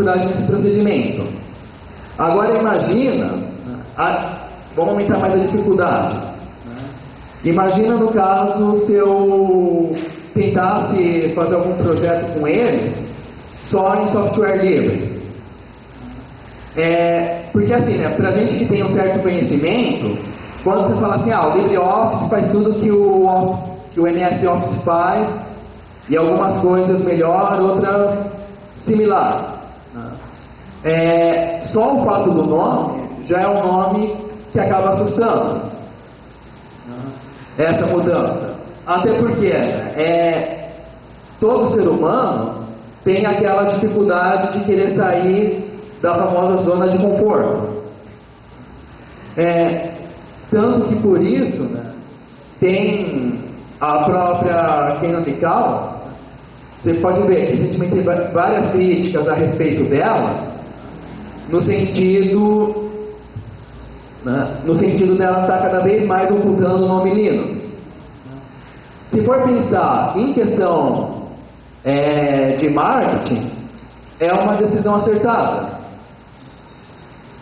dificuldade nesse procedimento. Agora imagina, a, vamos aumentar mais a dificuldade. Imagina no caso se eu tentasse fazer algum projeto com eles só em software livre. É, porque assim, né, pra gente que tem um certo conhecimento, quando você fala assim, ah, o LibreOffice faz tudo que o, que o MS Office faz, e algumas coisas melhor, outras similar. É, só o fato do nome já é um nome que acaba assustando essa mudança. Até porque é, todo ser humano tem aquela dificuldade de querer sair da famosa zona de conforto. É, tanto que por isso né, tem a própria Canonical, você pode ver que recentemente tem várias críticas a respeito dela, no sentido né, no sentido dela estar cada vez mais ocultando o nome Linux. Se for pensar em questão é, de marketing, é uma decisão acertada.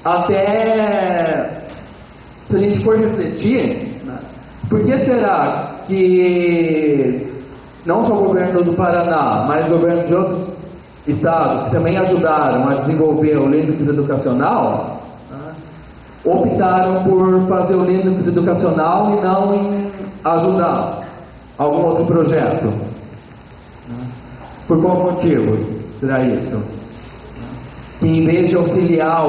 Até se a gente for refletir, né, por que será que não só o governo do Paraná, mas o governo de outros estados que também ajudaram a desenvolver o Linux educacional, optaram por fazer o Linux educacional e não em ajudar algum outro projeto? Por qual motivo será isso? Que em vez de auxiliar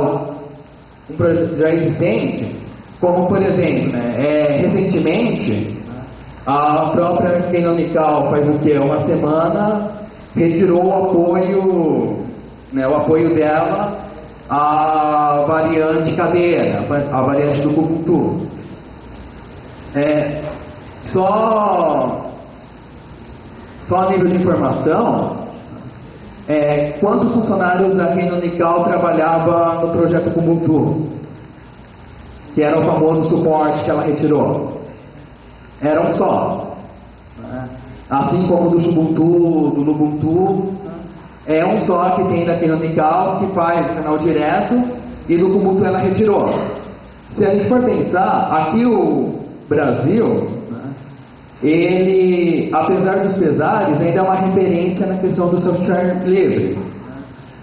um projeto já existente, como por exemplo, né, é, recentemente a própria Canonical faz o que? Uma semana retirou o apoio, né, o apoio dela à variante cadeira, a variante do Kubuntu. É, só, só a nível de informação, é, quantos funcionários da Canonical trabalhava no projeto Kubuntu? Que era o famoso suporte que ela retirou. Era um só. Né? Assim como do Ubuntu, do Lubuntu, é um só que tem da Canonical que faz o canal direto e do Kubuntu ela retirou. Se a gente for pensar, aqui o Brasil, ele, apesar dos pesares, ainda é uma referência na questão do software livre.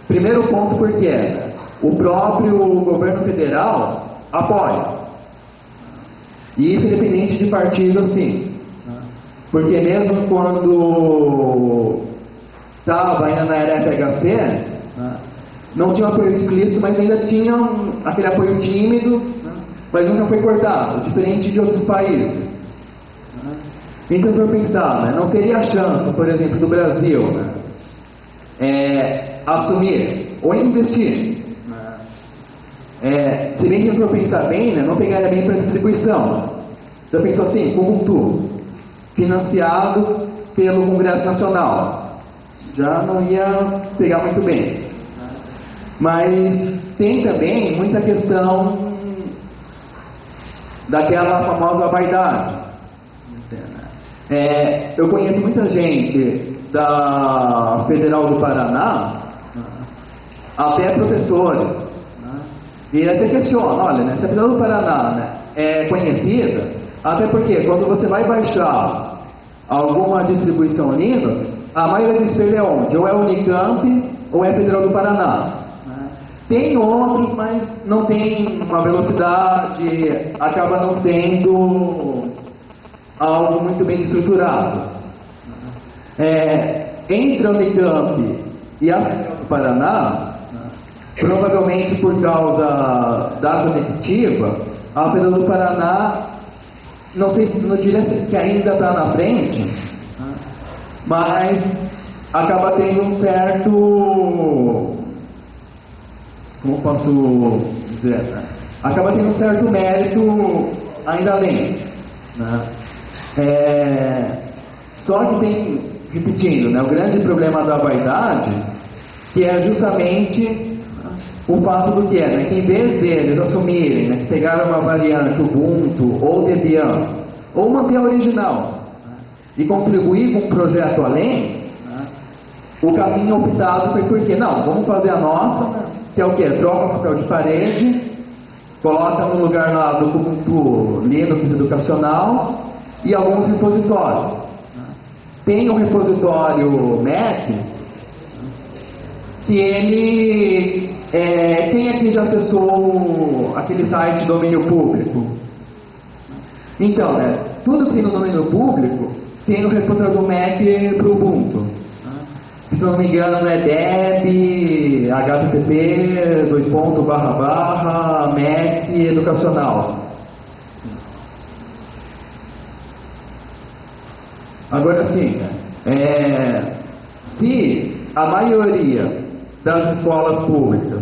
Primeiro ponto porque o próprio governo federal apoia. E isso independente de partido assim. Porque mesmo quando estava ainda na era FHC, não tinha apoio explícito, mas ainda tinha um, aquele apoio tímido, mas nunca foi cortado, diferente de outros países. Então, se eu pensar, né, não seria a chance, por exemplo, do Brasil né, é, assumir ou investir. É, se bem que eu pensar bem, né, não pegaria bem para distribuição. Já pensou assim, Ubuntu, financiado pelo Congresso Nacional. Já não ia pegar muito bem. Mas tem também muita questão daquela famosa vaidade. É, eu conheço muita gente da Federal do Paraná, até professores, e até questionam, olha, né, se a Federal do Paraná né, é conhecida, até porque quando você vai baixar alguma distribuição Linux, a maioria dos é onde? Ou é Unicamp ou é Federal do Paraná. Né? Tem outros, mas não tem uma velocidade, acaba não sendo algo muito bem estruturado. É, entre a Unicamp e a Federal do Paraná, provavelmente por causa da conectiva, a Federal do Paraná, não sei se não diria que ainda está na frente, mas acaba tendo um certo. Como posso dizer? Né? Acaba tendo um certo mérito ainda além. Né? É, só que tem, repetindo, né, o grande problema da vaidade, que é justamente o fato do que é, né, que em vez deles assumirem né, que pegaram uma variante Ubuntu ou Debian, ou manter a original, né, e contribuir com um projeto além, né, o caminho optado foi por quê? Não, vamos fazer a nossa, que é o quê? Troca papel de parede, coloca no lugar lá do Ubuntu Linux educacional e alguns repositórios. Tem um repositório Mac que ele. É, quem aqui já acessou aquele site domínio público? Então, né, tudo que tem no domínio público tem no repositório do Mac para o Ubuntu. Se não me engano é deb, http, dois pontos, barra, barra, mac, educacional. Agora sim, é, se a maioria das escolas públicas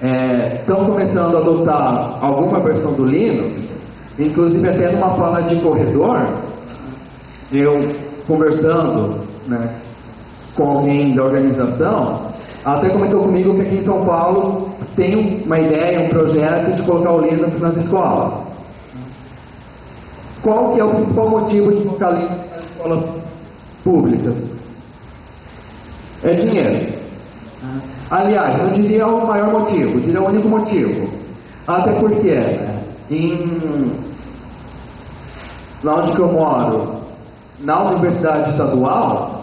é, estão começando a adotar alguma versão do Linux, inclusive até numa fala de corredor, eu conversando né, com alguém da organização, até comentou comigo que aqui em São Paulo tem uma ideia, um projeto de colocar o Linux nas escolas. Qual que é o principal motivo de colocar Linux nas escolas públicas? É dinheiro. Aliás, não diria o maior motivo, diria o único motivo. Até porque em, lá onde que eu moro, na universidade estadual,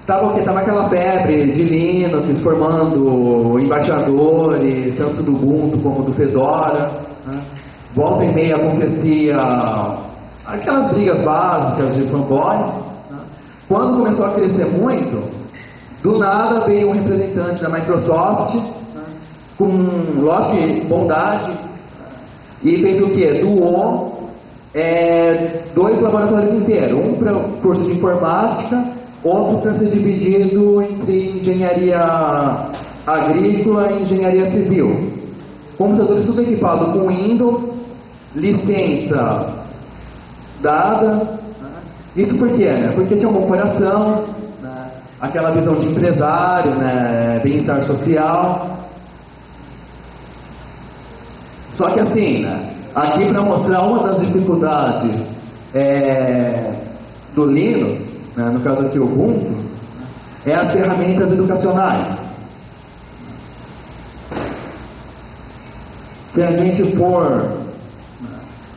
estava? Tava aquela febre de Linux formando embaixadores, tanto do Ubuntu como do Fedora. Né? Volta e meia acontecia aquelas brigas básicas de fanboys. Né? Quando começou a crescer muito, do nada veio um representante da Microsoft com, lógico, bondade e fez o quê? Doou é, dois laboratórios inteiros, um para o curso de informática, outro para ser dividido entre engenharia agrícola e engenharia civil. Computadores tudo equipado com Windows, licença dada. Isso por quê? Né? Porque tinha uma corporação, né? Aquela visão de empresário, né? bem-estar social. Só que assim, né? aqui para mostrar uma das dificuldades é, do Linux, né? no caso aqui o Ubuntu, é as ferramentas educacionais. Se a gente for,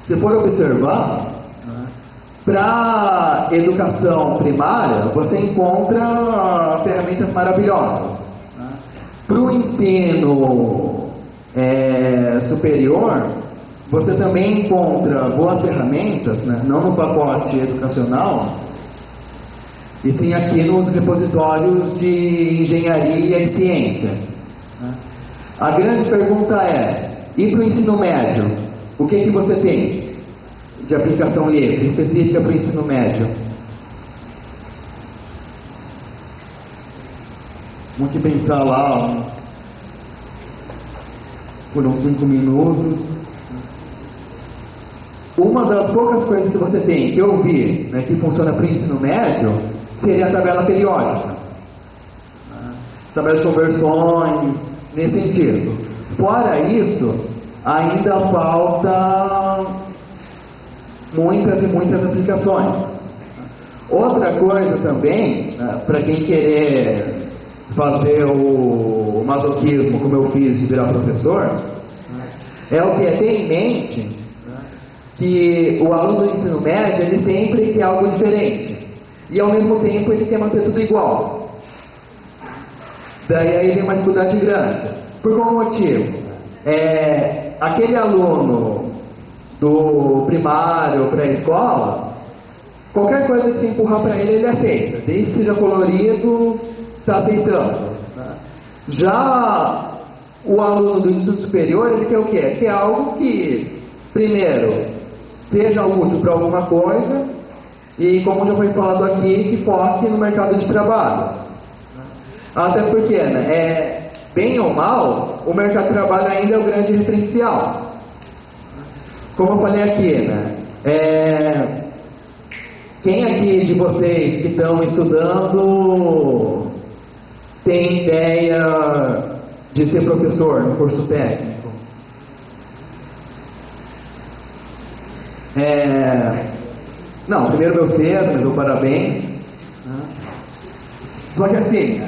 se for observar, para educação primária, você encontra ferramentas maravilhosas. Para o ensino é, superior, você também encontra boas ferramentas, né? não no pacote educacional, e sim aqui nos repositórios de engenharia e ciência. A grande pergunta é: e para o ensino médio, o que, que você tem de aplicação livre, específica para o ensino médio? Vamos que pensar lá uns, por uns cinco minutos. Uma das poucas coisas que você tem que eu vi né, que funciona para o ensino médio seria a tabela periódica. Tabela de conversões, nesse sentido. Fora isso, ainda falta muitas e muitas aplicações. Outra coisa também, né, para quem querer fazer o masoquismo como eu fiz de virar professor, é o que é ter em mente que o aluno do ensino médio ele sempre quer algo diferente e ao mesmo tempo ele quer manter tudo igual. Daí aí vem uma dificuldade grande. Por qual motivo? É, aquele aluno do primário, pré-escola, qualquer coisa que se empurrar para ele, ele aceita. Desde que seja colorido, está aceitando. Né? Já o aluno do ensino superior, ele quer o quê? Quer algo que, primeiro, seja útil para alguma coisa e, como já foi falado aqui, que foque no mercado de trabalho. Até porque, né, é, bem ou mal, o mercado de trabalho ainda é o grande referencial. Como eu falei aqui, né, é, quem aqui de vocês que estão estudando tem ideia de ser professor no curso técnico? É, não, primeiro meu cedo, mas o parabéns. Só que assim,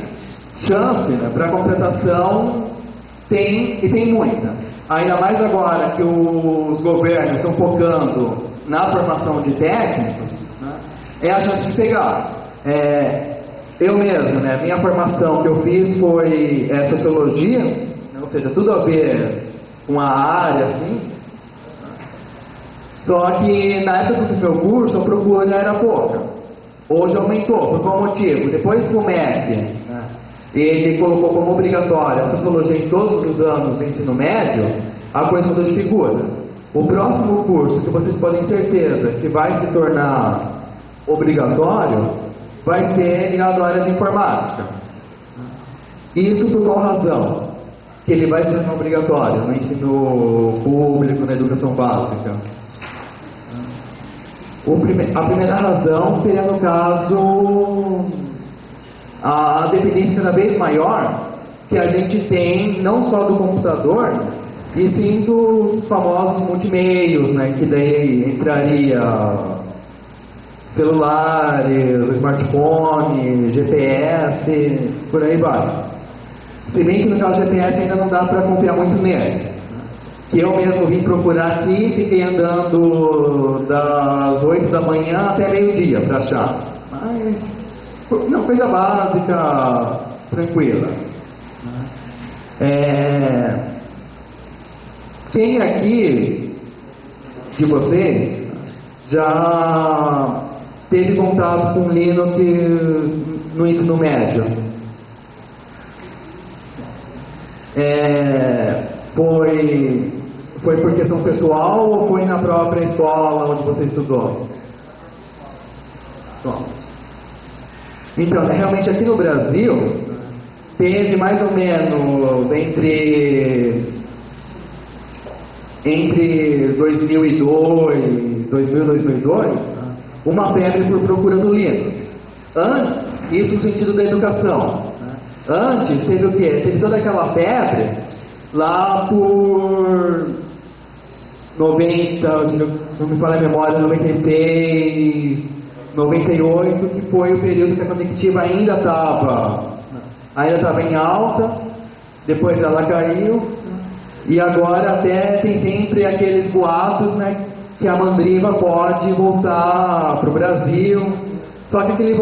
chance né, para completação tem e tem muita. Ainda mais agora que os governos estão focando na formação de técnicos, né, é a chance de pegar. É, eu mesmo, né, minha formação que eu fiz foi é, sociologia, né, ou seja, tudo a ver com a área, assim. Só que na época do meu curso a procura era pouca. Hoje aumentou. Por qual motivo? Depois que o MEC ele colocou como obrigatória a sociologia em todos os anos do ensino médio, a coisa de figura. O próximo curso, que vocês podem ter certeza que vai se tornar obrigatório, vai ser ligado à área de informática. Isso por qual razão? Que ele vai ser obrigatório no ensino público, na educação básica. Prime a primeira razão seria, no caso, a dependência cada vez maior que a gente tem, não só do computador, e sim dos famosos multimeios, né, que daí entraria celulares, smartphone, GPS, por aí vai. Se bem que no caso GPS ainda não dá para confiar muito nele. Que eu mesmo vim procurar aqui, fiquei andando das 8 da manhã até meio-dia para achar. Mas, não, coisa básica, tranquila. É, quem aqui de vocês já teve contato com Linux no ensino médio? É, foi, foi por questão pessoal ou foi na própria escola onde você estudou? Bom, então, realmente aqui no Brasil, teve mais ou menos entre entre 2002, 2000 2002, uma febre por procura do Linux. Antes, isso no sentido da educação. Antes, teve o quê? Teve toda aquela febre lá por 90, não me fala a memória, 96, 98, que foi o período que a conectiva ainda estava ainda estava em alta, depois ela caiu, e agora até tem sempre aqueles boatos, né, que a mandriva pode voltar para o Brasil, só que aquele